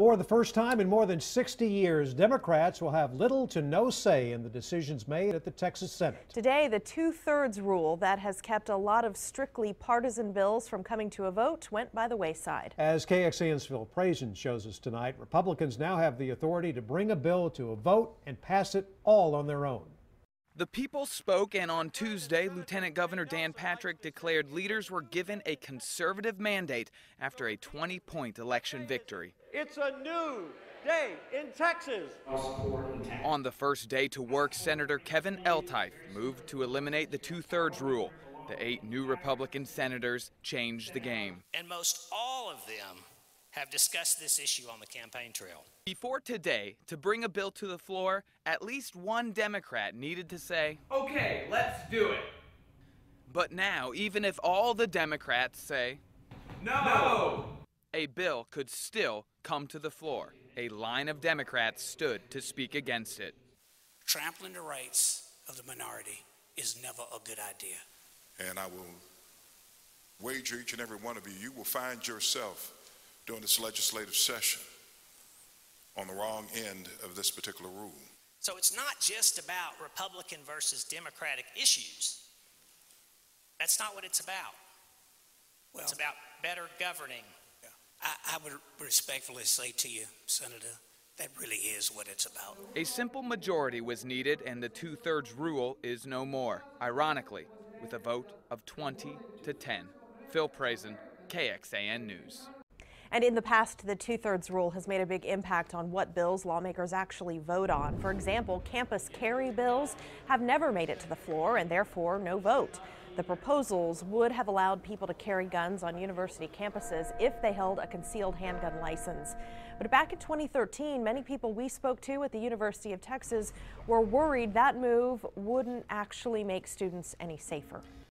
For the first time in more than 60 years, Democrats will have little to no say in the decisions made at the Texas Senate. Today, the two thirds rule that has kept a lot of strictly partisan bills from coming to a vote went by the wayside. As KXAN's Phil Prazan shows us tonight, Republicans now have the authority to bring a bill to a vote and pass it all on their own. The people spoke, and on Tuesday, Lieutenant Governor Dan Patrick declared leaders were given a conservative mandate after a 20 point election victory. It's a new day in Texas. On the first day to work, Senator Kevin Eltife moved to eliminate the two thirds rule. The eight new Republican senators changed the game. And most all of them have discussed this issue on the campaign trail. Before today, to bring a bill to the floor, at least one Democrat needed to say, Okay, let's do it. But now, even if all the Democrats say, No, no a bill could still come to the floor. A line of Democrats stood to speak against it. Trampling the rights of the minority is never a good idea. And I will wager each and every one of you, you will find yourself during this legislative session on the wrong end of this particular rule. So it's not just about Republican versus Democratic issues. That's not what it's about. Well, it's about better governing. Yeah. I, I would respectfully say to you, Senator, that really is what it's about. A simple majority was needed, and the two thirds rule is no more. Ironically, with a vote of 20 to 10. Phil Prazan, KXAN News. And in the past, the two thirds rule has made a big impact on what bills lawmakers actually vote on. For example, campus carry bills have never made it to the floor and therefore no vote. The proposals would have allowed people to carry guns on university campuses if they held a concealed handgun license. But back in 2013, many people we spoke to at the University of Texas were worried that move wouldn't actually make students any safer.